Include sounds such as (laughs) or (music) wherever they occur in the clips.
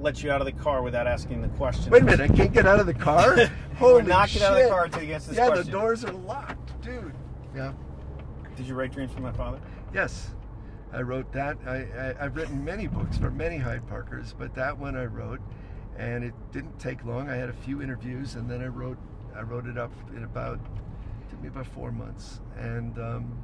let you out of the car without asking the question. Wait a minute, I can't get out of the car? (laughs) Holy not shit. get out of the car until you get this Yeah, question. the doors are locked, dude. Yeah. Did you write Dreams for My Father? Yes, I wrote that. I, I, I've written many books for many Hyde Parkers, but that one I wrote, and it didn't take long. I had a few interviews, and then I wrote I wrote it up in about took me about four months, and um,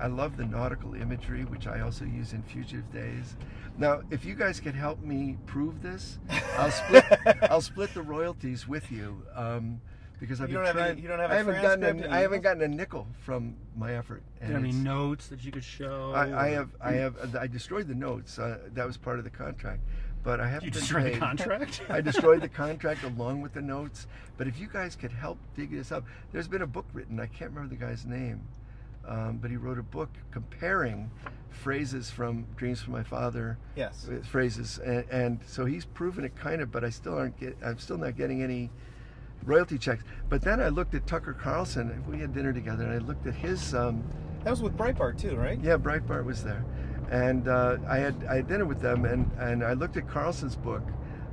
I love the nautical imagery, which I also use in Fugitive Days. Now, if you guys could help me prove this, I'll split (laughs) I'll split the royalties with you. Um, because I've You been don't have trying, any- you don't have a I haven't gotten transcript I haven't gotten a nickel from my effort. Do you have any notes that you could show? I, I have, I have, I destroyed the notes. Uh, that was part of the contract, but I haven't You been destroyed the contract? (laughs) I destroyed the (laughs) contract along with the notes. But if you guys could help dig this up, there's been a book written. I can't remember the guy's name, um, but he wrote a book comparing phrases from Dreams from My Father. Yes. Phrases, and, and so he's proven it kind of, but I still aren't get. I'm still not getting any royalty checks. But then I looked at Tucker Carlson. We had dinner together, and I looked at his. Um, That was with Breitbart too, right? yeah, Breitbart was there, and uh, I had I had dinner with them, and and I looked at Carlson's book.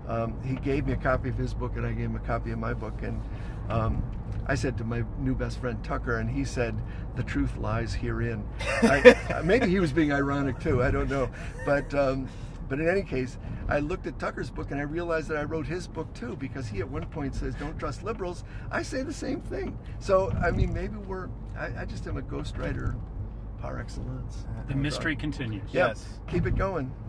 Um, he gave me a copy of his book, and I gave him a copy of my book, and um, I said to my new best friend Tucker, and he said, "The truth lies herein." I, (laughs) maybe he was being ironic too. I don't know, but. Um, but in any case, I looked at Tucker's book and I realized that I wrote his book too because he at one point says, "Don't trust liberals." I say the same thing. So I mean, maybe we're. I, I just am a ghostwriter par excellence. the mystery continues. Yeah, Yes. keep it going.